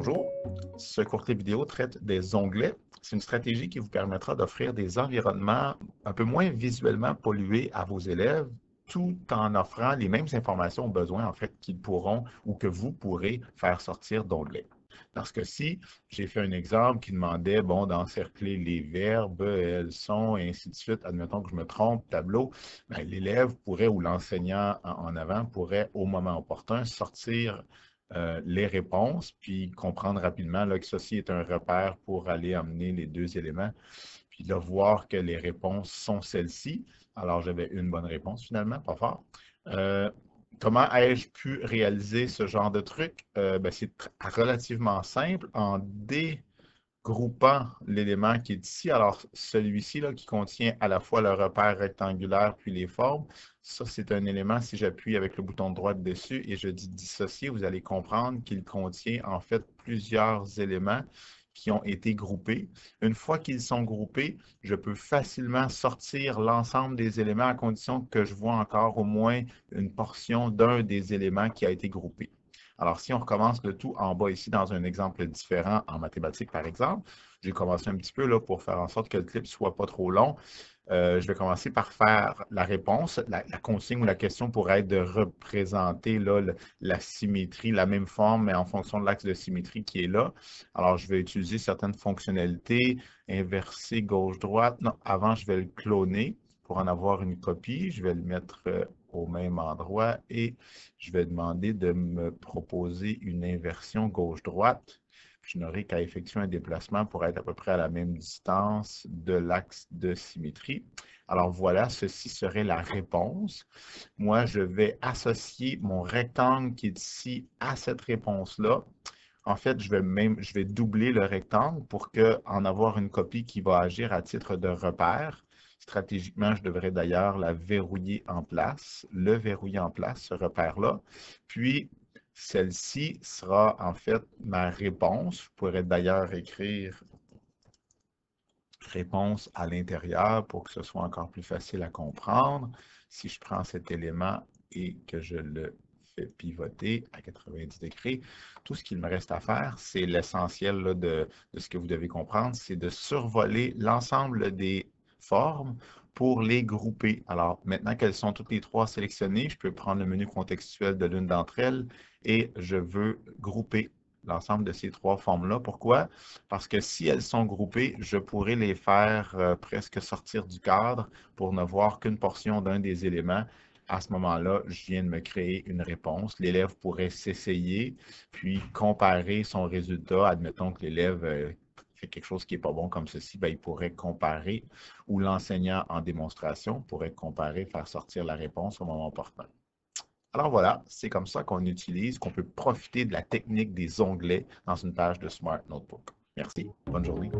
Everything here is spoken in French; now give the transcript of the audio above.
Bonjour. Ce court vidéo traite des onglets. C'est une stratégie qui vous permettra d'offrir des environnements un peu moins visuellement pollués à vos élèves tout en offrant les mêmes informations aux besoins en fait qu'ils pourront ou que vous pourrez faire sortir d'onglets. Dans ce cas-ci, j'ai fait un exemple qui demandait bon, d'encercler les verbes, elles sont, et ainsi de suite. Admettons que je me trompe, tableau. Ben, l'élève pourrait ou l'enseignant en avant pourrait, au moment opportun, sortir euh, les réponses, puis comprendre rapidement là, que ceci est un repère pour aller amener les deux éléments, puis là, voir que les réponses sont celles-ci. Alors, j'avais une bonne réponse finalement, pas fort. Euh, comment ai-je pu réaliser ce genre de truc? Euh, ben, c'est relativement simple en dégroupant l'élément qui est ici. Alors, celui-ci qui contient à la fois le repère rectangulaire puis les formes, ça, c'est un élément, si j'appuie avec le bouton droit dessus et je dis dissocier, vous allez comprendre qu'il contient en fait plusieurs éléments qui ont été groupés. Une fois qu'ils sont groupés, je peux facilement sortir l'ensemble des éléments à condition que je vois encore au moins une portion d'un des éléments qui a été groupé. Alors, si on recommence le tout en bas ici dans un exemple différent en mathématiques, par exemple, j'ai commencé un petit peu là pour faire en sorte que le clip soit pas trop long. Euh, je vais commencer par faire la réponse. La, consigne ou la question pourrait être de représenter là, la symétrie, la même forme, mais en fonction de l'axe de symétrie qui est là. Alors, je vais utiliser certaines fonctionnalités, inverser gauche-droite. Non, avant, je vais le cloner pour en avoir une copie. Je vais le mettre euh, même endroit et je vais demander de me proposer une inversion gauche-droite je n'aurai qu'à effectuer un déplacement pour être à peu près à la même distance de l'axe de symétrie. Alors voilà, ceci serait la réponse. Moi, je vais associer mon rectangle qui est ici à cette réponse-là. En fait, je vais même je vais doubler le rectangle pour que, en avoir une copie qui va agir à titre de repère. Stratégiquement, je devrais d'ailleurs la verrouiller en place, le verrouiller en place, ce repère-là. Puis, celle-ci sera en fait ma réponse. Je pourrais d'ailleurs écrire réponse à l'intérieur pour que ce soit encore plus facile à comprendre. Si je prends cet élément et que je le fais pivoter à 90 degrés, tout ce qu'il me reste à faire, c'est l'essentiel de, ce que vous devez comprendre, c'est de survoler l'ensemble des formes pour les grouper. Alors, maintenant qu'elles sont toutes les trois sélectionnées, je peux prendre le menu contextuel de l'une d'entre elles et je veux grouper l'ensemble de ces trois formes-là. Pourquoi? Parce que si elles sont groupées, je pourrais les faire euh, presque sortir du cadre pour ne voir qu'une portion d'un des éléments. À ce moment-là, je viens de me créer une réponse. L'élève pourrait s'essayer, puis comparer son résultat. Admettons que l'élève euh, fait quelque chose qui n'est pas bon comme ceci, ben, il pourrait comparer, ou l'enseignant en démonstration pourrait comparer, faire sortir la réponse au moment opportun. Alors voilà, c'est comme ça qu'on utilise, qu'on peut profiter de la technique des onglets dans une page de Smart Notebook. Merci, bonne journée.